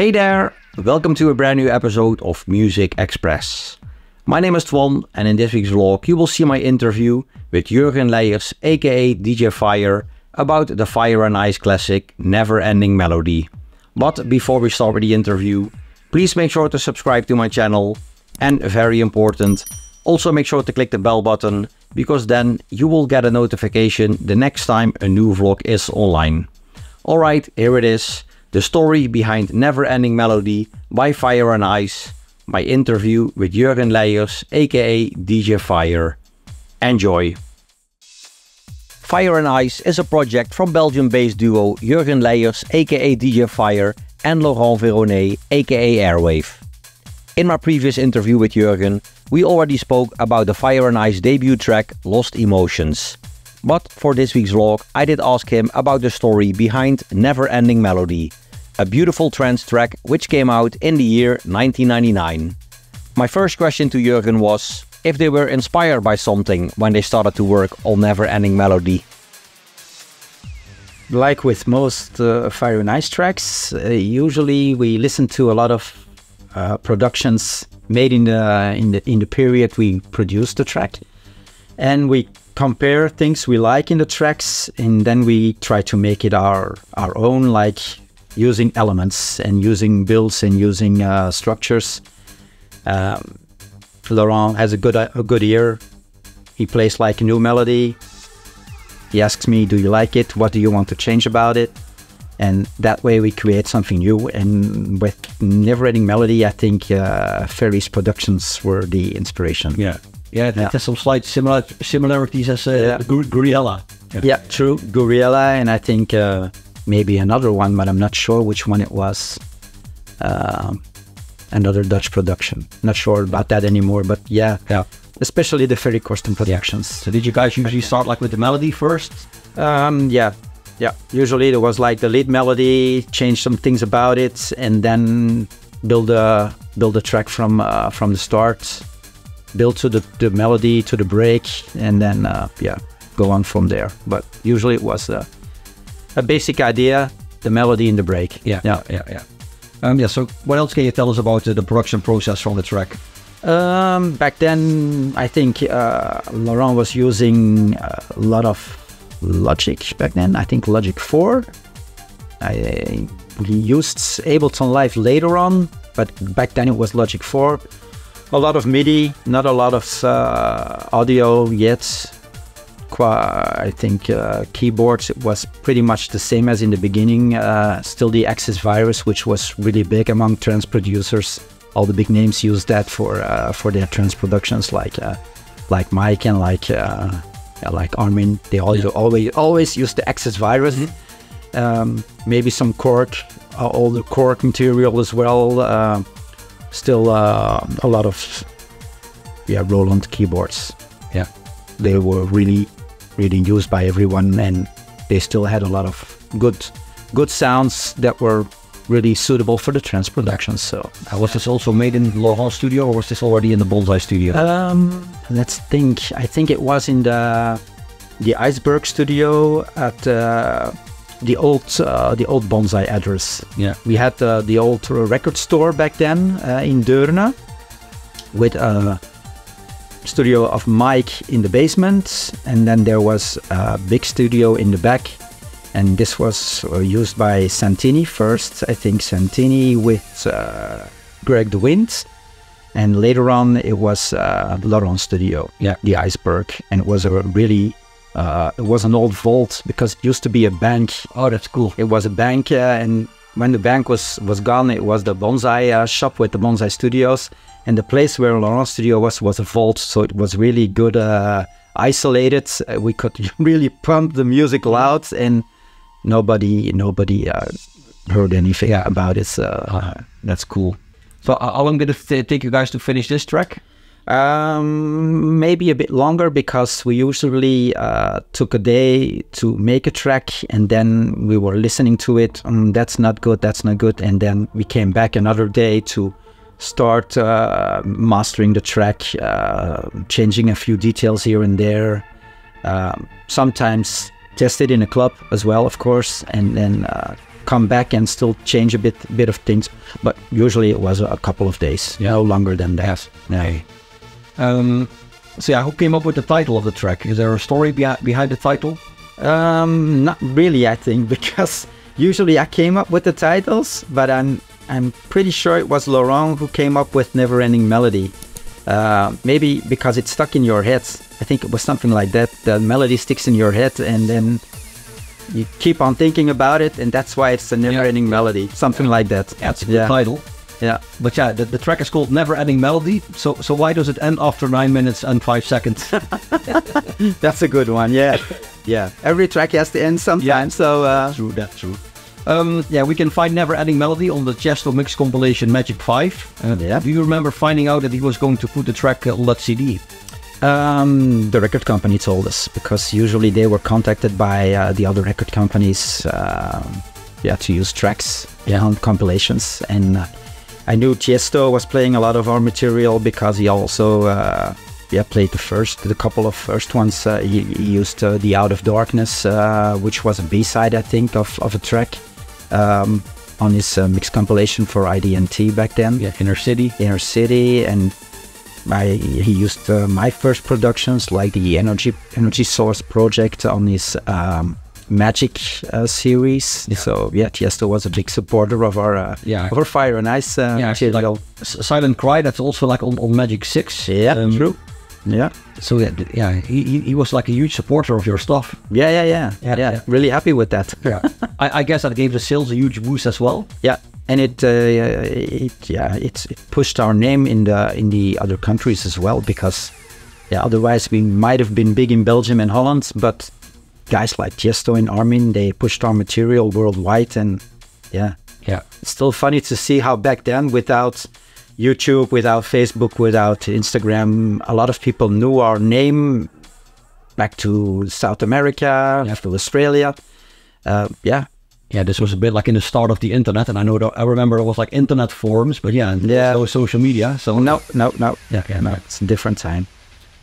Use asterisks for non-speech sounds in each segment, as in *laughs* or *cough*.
Hey there, welcome to a brand new episode of Muzikxpress. My name is Twan, and in this week's vlog, you will see my interview with Jurgen Leyers, aka DJ Fire, about the Fire and Ice classic Never Ending Melody. But before we start with the interview, please make sure to subscribe to my channel, and very important, also make sure to click the bell button, because then you will get a notification the next time a new vlog is online. Alright, here it is the story behind Never Ending Melody by Fire and Ice, my interview with Jurgen Leyers, aka DJ Fire. Enjoy! Fire and Ice is a project from Belgium-based duo Jurgen Leyers, aka DJ Fire, and Laurent Véronnez, aka Airwave. In my previous interview with Jurgen, we already spoke about the Fire and Ice debut track Lost Emotions. But for this week's vlog, I did ask him about the story behind Never Ending Melody, a beautiful trance track which came out in the year 1999. My first question to Jurgen was if they were inspired by something when they started to work on Never Ending Melody. Like with most uh, Fire and Ice tracks, uh, usually we listen to a lot of uh, productions made in the in the in the period we produced the track, and we compare things we like in the tracks, and then we try to make it our our own, like using elements and using builds and using uh, structures. Um, Laurent has a good a good ear. He plays like a new melody. He asks me, "Do you like it? What do you want to change about it?" And that way we create something new. And with Never Ending Melody, I think uh, Ferry's productions were the inspiration. Yeah, yeah, yeah. there's some slight similar similarities as uh, yeah. Gouryella. Yeah. yeah. true, Gouryella, and I think. Uh, maybe another one, but I'm not sure which one it was. Uh, another Dutch production. Not sure about that anymore, but yeah, yeah. Especially the Ferry Corsten productions. Yeah. So did you guys usually start like with the melody first? Um, yeah, yeah. Usually there was like the lead melody, change some things about it, and then build a build a track from uh, from the start, build to the, the melody to the break, and then uh, yeah, go on from there. But usually it was. Uh, a basic idea, the melody in the break. Yeah, yeah, yeah, yeah. Um, yeah. So, what else can you tell us about uh, the production process from the track? Um, back then, I think uh, Laurent was using a lot of Logic back then. I think Logic 4. I we used Ableton Live later on, but back then it was Logic 4. A lot of MIDI, not a lot of uh, audio yet. I think uh, keyboards was pretty much the same as in the beginning. Uh, still the Access Virus, which was really big among trance producers. All the big names used that for uh, for their trance productions, like uh, like Mike and like uh, like Armin. They all yeah. always always use the Access Virus. Mm -hmm. um, maybe some uh, all the Korg material as well. still a lot of yeah Roland keyboards. Yeah, they were really really used by everyone, and they still had a lot of good good sounds that were really suitable for the trance productions. So, uh, was this also made in Laurent studio, or was this already in the Bonzai studio? Um, let's think. I think it was in the the Iceberg studio at uh, the old uh, the old Bonzai address. Yeah, we had uh, the old record store back then uh, in Deurne with a uh, studio of Mike in the basement, and then there was a big studio in the back. And this was uh, used by Santini first, I think Santini with uh, Greg DeWind. And later on, it was uh, Laurent Studio, yeah, the Iceberg, and it was a really uh, it was an old vault because it used to be a bank. Oh, that's cool. It was a bank, uh, and when the bank was was gone, it was the Bonzai uh, shop with the Bonzai studios, and the place where Laurent Studio was was a vault, so it was really good, uh, isolated. Uh, we could *laughs* really pump the music loud, and nobody nobody uh, heard anything about it. So uh, that's cool. So how long did it take you guys to finish this track? Um, maybe a bit longer because we usually uh, took a day to make a track and then we were listening to it. Um, that's not good, that's not good. And then we came back another day to start uh, mastering the track, uh, changing a few details here and there. Um, sometimes test it in a club as well, of course, and then uh, come back and still change a bit bit of things. But usually it was a couple of days, Yeah. no longer than that. Okay. Um, so yeah, who came up with the title of the track? Is there a story behi- behind the title? Um, not really, I think, *laughs* because usually I came up with the titles, but I'm I'm pretty sure it was Laurent who came up with Never Ending Melody. Uh, maybe because it stuck in your head. I think it was something like that. The melody sticks in your head, and then you keep on thinking about it, and that's why it's a never-ending melody. Something like that. Yeah, it's a good yeah. title. Yeah. But yeah, the, the track is called Never Ending Melody. So so why does it end after nine minutes and five seconds? *laughs* That's a good one. Yeah, yeah. Every track has to end sometime. So uh, true, that's true. Um, yeah, we can find Never Ending Melody on the Tiesto mix compilation Magik 5. Uh, Yeah. Do you remember finding out that he was going to put the track on that CD? Um, the record company told us because usually they were contacted by uh, the other record companies, uh, yeah, to use tracks yeah, on compilations. And uh, I knew Tiesto was playing a lot of our material because he also, uh, yeah, played the first, the couple of first ones. Uh, he, he used uh, the Out of Darkness, uh, which was a B-side, I think, of, of a track um, on his uh, mix compilation for ID&T back then. Yeah, Inner City. Inner City, and I, he used uh, my first productions like the Energy Energy Source project on his um, Magik uh, series. So yeah, Tiesto was a big supporter of our uh, Yeah. of our Fire and Ice uh, Yeah, actually, like Silent Cry, that's also like on, on Magik 6. yeah, Um, true. Yeah, So yeah, yeah he, he, he was like a huge supporter of your stuff. yeah, yeah, yeah, Yeah, yeah. yeah. Really happy with that. Yeah. *laughs* I, I guess that gave the sales a huge boost as well. Yeah, and it, uh, it yeah, it, it pushed our name in the in the other countries as well because yeah, otherwise we might have been big in Belgium and Holland, but guys like Tiesto and Armin they pushed our material worldwide, and yeah, Yeah. it's still funny to see how back then without YouTube, without Facebook, without Instagram, a lot of people knew our name back to South America, Yeah. to Australia. Uh, yeah, Yeah, this was a bit like in the start of the internet, and I know that I remember it was like internet forums, but yeah, Yeah. no social media. So no, no, no, yeah, yeah, no, it's a different time.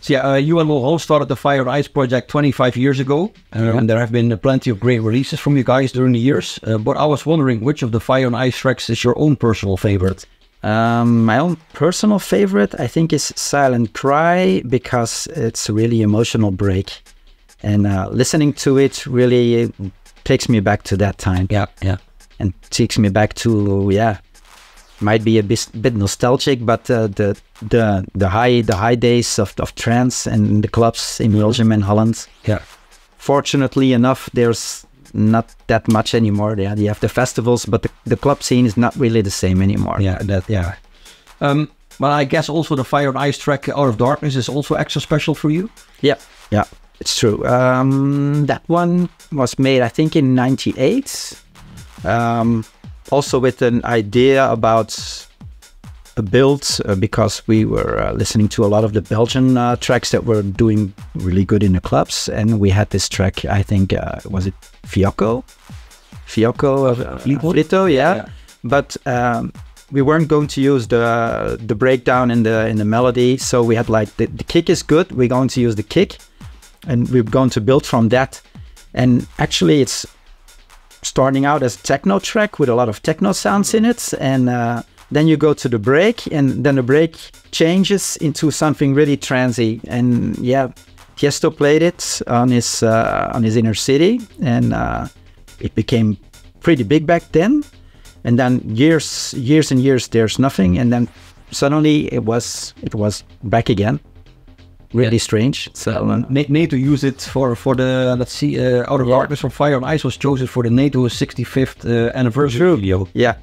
So yeah, uh, you and Laurent started the Fire and Ice project 25 years ago, uh, and there have been plenty of great releases from you guys during the years. Uh, but I was wondering which of the Fire and Ice tracks is your own personal favorite? Um, my own personal favorite, I think, is Silent Cry because it's a really emotional break, and uh, listening to it really takes me back to that time Yeah, yeah, and takes me back to yeah, might be a bit, bit nostalgic, but uh, the the the high the high days of of trance and the clubs in Belgium and Holland. yeah. Fortunately enough, there's not that much anymore. Yeah, you have the festivals, but the, the club scene is not really the same anymore. Yeah, that yeah. Um, but I guess also the Fire and Ice track Out of Darkness is also extra special for you. Yeah, yeah, it's true. Um, that one was made, I think, in '98. Um, also with an idea about a build uh, because we were uh, listening to a lot of the Belgian uh, tracks that were doing really good in the clubs, and we had this track. I think uh, was it Fiocco, Fiocco, uh? Flito, yeah. Yeah. But um, we weren't going to use the the breakdown in the in the melody, so we had like the, the kick is good. We're going to use the kick, and we're going to build from that. And actually, it's starting out as techno track with a lot of techno sounds in it, and uh, then you go to the break, and then the break changes into something really transy. And yeah, Tiesto played it on his uh, on his inner city, and uh, it became pretty big back then. And then years, years and years, there's nothing, and then suddenly it was it was back again. Really strange. So Na- NATO used it for for the let's see, uh, Out of Yeah. Darkness from Fire and Ice was chosen for the NATO 65th uh, anniversary video. yeah,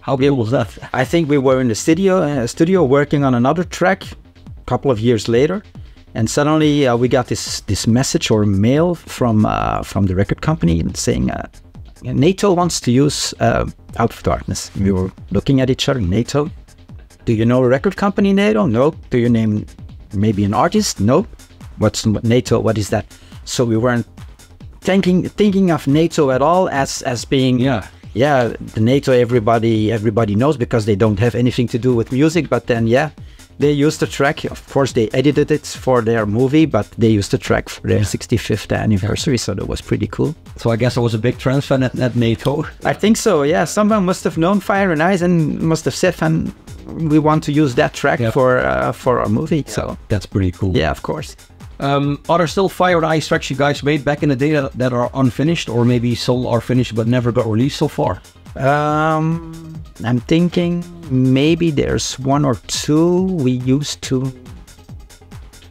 How cool was that? I think we were in the studio, uh, studio working on another track. A couple of years later, and suddenly uh, we got this this message or mail from uh, from the record company saying uh, NATO wants to use uh, Out of Darkness. We were looking at each other. NATO, do you know a record company? NATO, no. Do you name maybe an artist? No. What's NATO? What is that? So we weren't thinking thinking of NATO at all as as being Yeah. yeah, the NATO everybody everybody knows because they don't have anything to do with music. But then yeah, they used the track. Of course, they edited it for their movie, but they used the track for their 65th anniversary, so that was pretty cool. So I guess there was a big transfer at, at NATO. I think so. Yeah, someone must have known Fire and Ice and must have said, "Fan, we want to use that track Yeah. for uh, for our movie." So That's pretty cool. yeah, of course. Um, are there still Fire and Ice tracks you guys made back in the day that, are unfinished, or maybe some are finished but never got released so far? Um, I'm thinking maybe there's one or two we used to.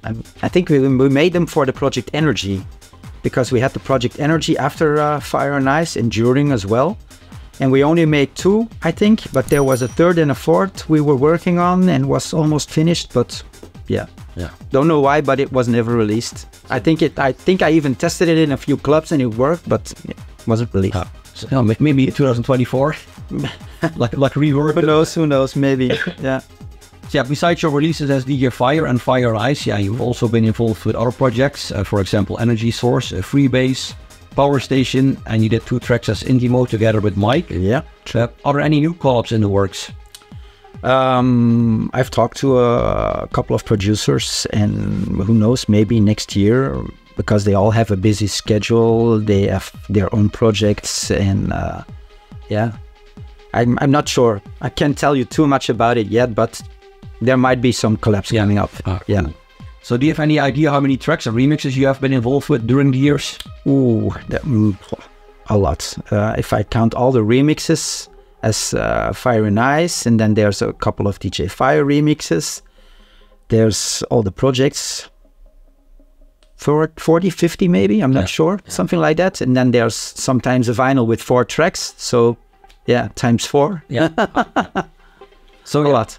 I, I think we, we made them for the Project Energy because we had the Project Energy after uh, Fire and Ice and during as well. And we only made two, I think, but there was a third and a fourth we were working on and was almost finished. But yeah, Yeah. don't know why, but it was never released. I think it. I think I even tested it in a few clubs and it worked, but it wasn't released. So, yeah, ma- maybe 2024, *laughs* like like rework. Who knows? Who knows? Maybe. *coughs* yeah. So, yeah, besides your releases as DJ Fire and Fire Ice, yeah, you've also been involved with other projects. Uh, for example, Energy Source, uh, Freebase, Power Station, and you did two tracks as Intimo together with Mike. Yeah. Uh, are there any new collabs in the works? Um, I've talked to a couple of producers, and who knows, maybe next year, because they all have a busy schedule. They have their own projects, and uh, yeah, I'm, I'm not sure. I can't tell you too much about it yet, but there might be some collabs coming up. Ah, yeah. cool. So, do you have any idea how many tracks and remixes you have been involved with during the years? Ooh, that, mm, a lot. Uh, if I count all the remixes as uh, Fire and Ice, and then there's a couple of DJ Fire remixes. There's all the projects. For 40, 50 maybe, I'm not Yeah. sure, something like that. And then there's sometimes a vinyl with four tracks. So, yeah, times four. Yeah. *laughs* so, A yeah, lot.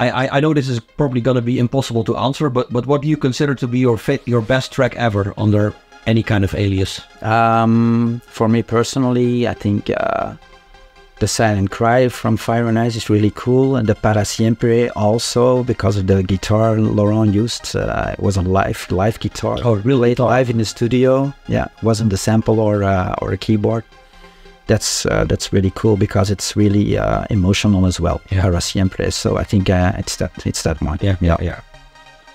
I, I, I know this is probably going to be impossible to answer, but, but what do you consider to be your your best track ever under any kind of alias? Um, for me personally, I think uh, the Silent Cry from Fire and Ice is really cool, and the Para Siempre also because of the guitar Laurent used. Uh, it was a live live guitar. Oh, really? Live in the studio. Yeah, wasn't a sample or uh, or a keyboard. That's uh, that's really cool because it's really uh, emotional as well. Yeah. Para Siempre. So I think uh, it's that it's that one. Yeah, yeah, yeah.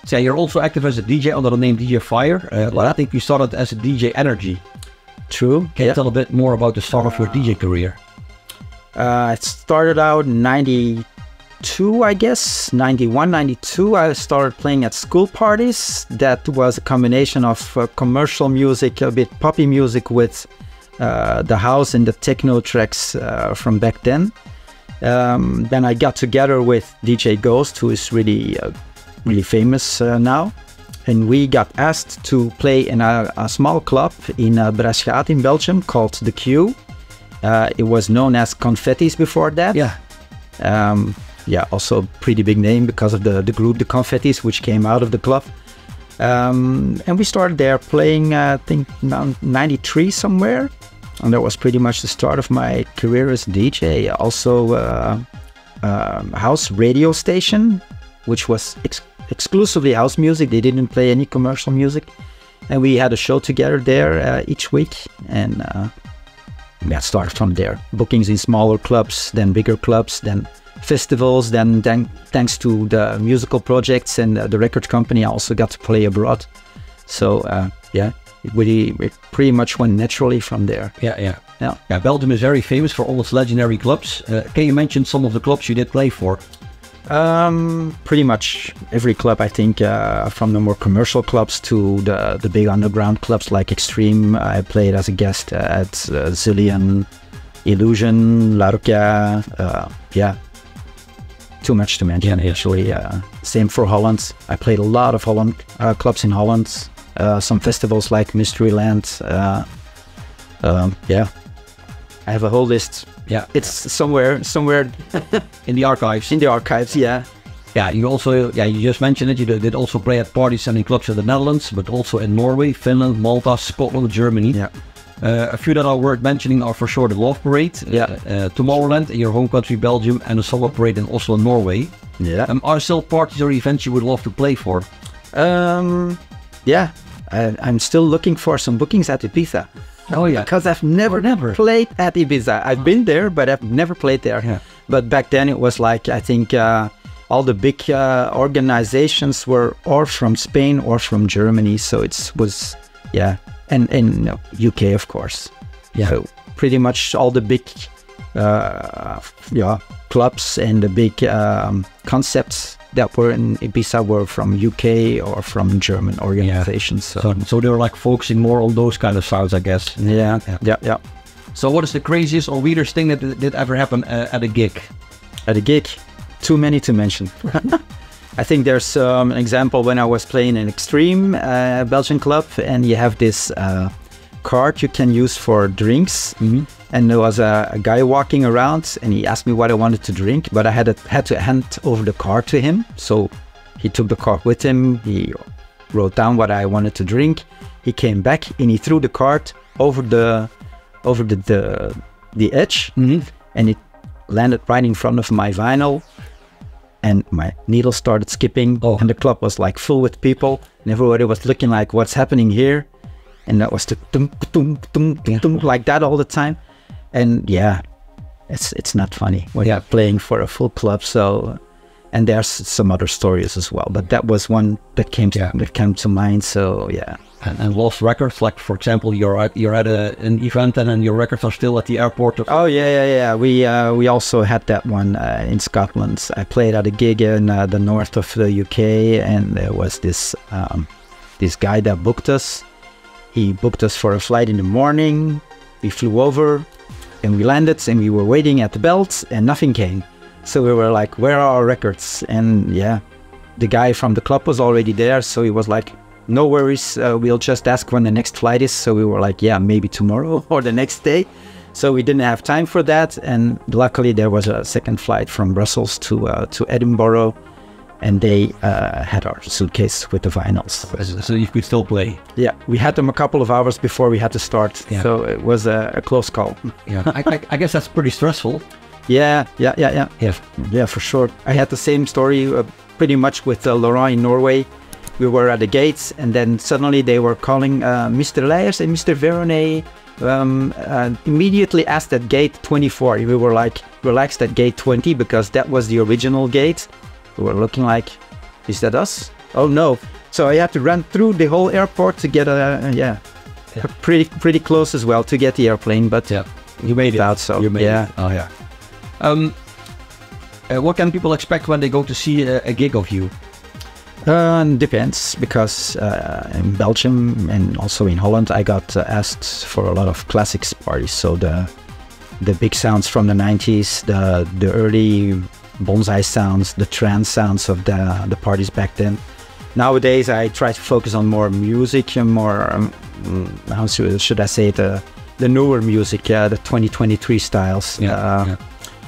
So you're also active as a DJ under the name DJ Fire. Uh, but I think you started as a DJ Energy. True. Can you tell a bit more about the start of your DJ career? Uh, it started out in 92, I guess, 91, 92. I started playing at school parties. That was a combination of uh, commercial music, a bit poppy music with the house and the techno tracks uh, from back then. Um, then I got together with DJ Ghost, who is really, uh, really famous uh, now. And we got asked to play in a, a small club in uh, in Belgium called The Q. Uh, it was known as Confettis before that. Yeah. Um, yeah, also pretty big name because of the, the group, the Confettis, which came out of the club. Um, and we started there playing, uh, I think, 93 somewhere. And that was pretty much the start of my career as a DJ. Also, uh, um, house radio station, which was ex- exclusively house music. They didn't play any commercial music. And we had a show together there uh, each week. And uh, yeah, started from there. Bookings in smaller clubs, then bigger clubs, then festivals. Then, then thanks to the musical projects and uh, the record company, I also got to play abroad. So uh, yeah, it really it pretty much went naturally from there. Yeah, yeah. Yeah. Yeah, Belgium is very famous for all its legendary clubs. Uh, can you mention some of the clubs you did play for? Um, pretty much every club, I think, uh, from the more commercial clubs to the the big underground clubs like Extreme. I played as a guest at uh, Zillion, Illusion, La Rocca. Uh, yeah, too much to mention. Yeah, yeah. Actually, uh, same for Holland. I played a lot of Holland uh, clubs in Holland. Uh, some festivals like Mysteryland. Uh, um, yeah, I have a whole list. Yeah, It's somewhere, somewhere in the archives. in the archives. Yeah. Yeah, you also, yeah, you just mentioned it. You did also play at parties and in clubs in the Netherlands, but also in Norway, Finland, Malta, Scotland, Germany. Yeah. Uh, a few that are worth mentioning are for sure the Love Parade, Yeah. uh, uh, Tomorrowland in your home country Belgium, and the Summer Parade in Oslo, Norway. Yeah. Um, are still parties or events you would love to play for? Um, yeah, I, I'm still looking for some bookings at Ibiza Oh yeah, because I've never Never. played at Ibiza. I've been there, but I've never played there. Yeah. But back then it was like I think uh, all the big uh, organizations were or from Spain or from Germany. So it was, yeah, and and no, UK of course. Yeah. So pretty much all the big, uh, yeah, clubs and the big um, concepts that were in Ibiza were from UK or from German organizations. So, So, so they were like focusing more on those kind of sounds, I guess. yeah, Yeah. yeah, yeah. So, what is the craziest or weirdest thing that did ever happen uh, at a gig? At a gig, too many to mention. *laughs* I think there's um, an example when I was playing in Extreme uh, Belgian club, and you have this uh, card you can use for drinks. Mm-hmm. And there was a, a guy walking around, and he asked me what I wanted to drink, but I had to, had to hand over the card to him. So he took the card with him. He wrote down what I wanted to drink. He came back and he threw the card over the over the the, the edge, mm-hmm. and it landed right in front of my vinyl and my needle started skipping Oh. and the club was like full with people and everybody was looking like what's happening here and that was the tum, tum, tum, tum, like that all the time and yeah it's it's not funny when Yeah. you're playing for a full club so and there's some other stories as well but that was one that came to, Yeah. that came to mind so yeah And, and lost records, like for example, you're at, you're at a, an event and then your records are still at the airport. Oh yeah, yeah, yeah. We uh, we also had that one uh, in Scotland. I played at a gig in uh, the north of the UK, and there was this um, this guy that booked us. He booked us for a flight in the morning. We flew over, and we landed, and we were waiting at the belt, and nothing came. So we were like, "Where are our records?" And yeah, the guy from the club was already there, so he was like. No worries, uh, we'll just ask when the next flight is. So we were like, yeah, maybe tomorrow *laughs* or the next day. So we didn't have time for that, and luckily there was a second flight from Brussels to uh, to Edinburgh, and they uh, had our suitcase with the vinyls. so you could still play. Yeah, we had them a couple of hours before we had to start, Yeah. so it was a, a close call. Yeah, I, I, I guess that's pretty stressful. *laughs* Yeah, yeah, yeah, yeah, Yeah. yeah, for sure. I had the same story uh, pretty much with uh, Laurent in Norway. We were at the gates, and then suddenly they were calling uh, Mr. Leyers and Mr. Véronnez. Um, uh, immediately asked at gate 24. We were like relaxed at gate 20 because that was the original gate. We were looking like, is that us? Oh no! So I had to run through the whole airport to get a yeah, Yeah. pretty pretty close as well to get the airplane. But Yeah, you made it. Doubt so. You made Yeah. it. Oh yeah. Um, uh, what can people expect when they go to see a, a gig of you? Uh, depends because uh, in Belgium and also in Holland, I got uh, asked for a lot of classics parties. So the the big sounds from the 90s, the the early Bonzai sounds, the trance sounds of the the parties back then. Nowadays, I try to focus on more music and more um, mm, how should, should I say it, the the newer music, uh, the 2023 styles. Uh, yeah.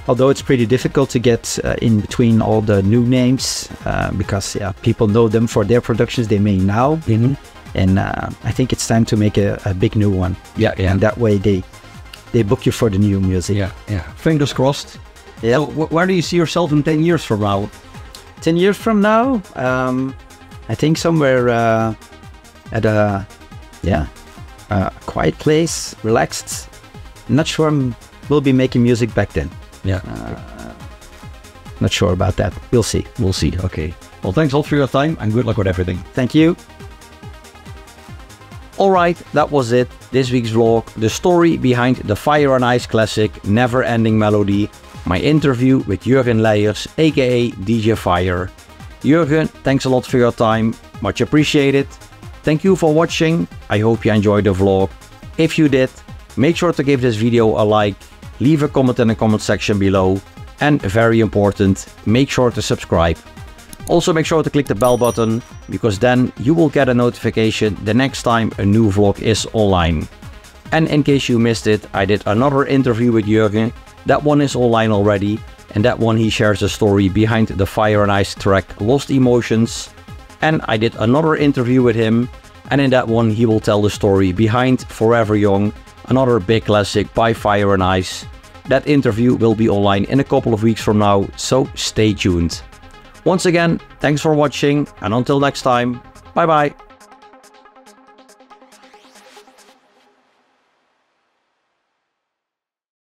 although it's pretty difficult to get uh, in between all the new names uh, because yeah, people know them for their productions they may now Mm-hmm. and uh, i think it's time to make a, a big new one Yeah, yeah, and that way they they book you for the new music yeah, yeah. Fingers crossed. Yeah So, wh- where do you see yourself in ten years from now? 10 years from now um, i think somewhere uh, at a yeah a quiet place relaxed not sure I'm, we'll be making music back then Yeah, not sure about that we'll see we'll see. Okay. Well, thanks all for your time and good luck with everything. thank you Alright, that was it. This week's vlog. The story behind the Fire and Ice classic Never Ending Melody. My interview with Jurgen Leyers, aka DJ Fire. Jurgen, thanks a lot for your time. Much appreciated. Thank you for watching. I hope you enjoyed the vlog. If you did, make sure to give this video a like, leave a comment in the comment section below, and very important, make sure to subscribe. Also make sure to click the bell button because then you will get a notification the next time a new vlog is online. And in case you missed it, I did another interview with Jurgen. That one is online already and that one he shares the story behind the Fire and Ice track Lost Emotions. And I did another interview with him and in that one he will tell the story behind Forever Young, another big classic by Fire and Ice. That interview will be online in a couple of weeks from now, so stay tuned. Once again, thanks for watching and until next time, bye bye.